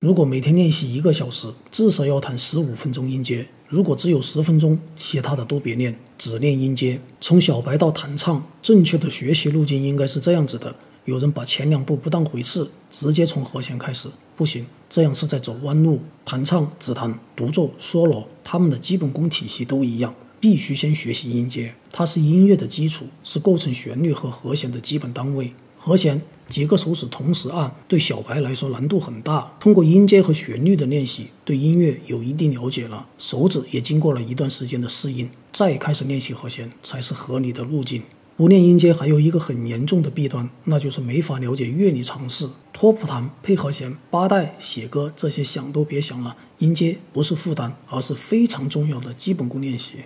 如果每天练习一个小时，至少要弹十五分钟音阶。如果只有十分钟，其他的都别练，只练音阶。从小白到弹唱，正确的学习路径应该是这样子的：有人把前两步不当回事，直接从和弦开始，不行，这样是在走弯路。弹唱、指弹、独奏、solo，他们的基本功体系都一样，必须先学习音阶，它是音乐的基础，是构成旋律和和弦的基本单位。和弦几个手指同时按，对小白来说难度很大。通过音阶和旋律的练习，对音乐有一定了解了，手指也经过了一段时间的适应，再开始练习和弦才是合理的路径。不练音阶还有一个很严重的弊端，那就是没法了解乐理常识。托普弹、配和弦、八代、写歌这些想都别想了。音阶不是负担，而是非常重要的基本功练习。